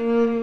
Música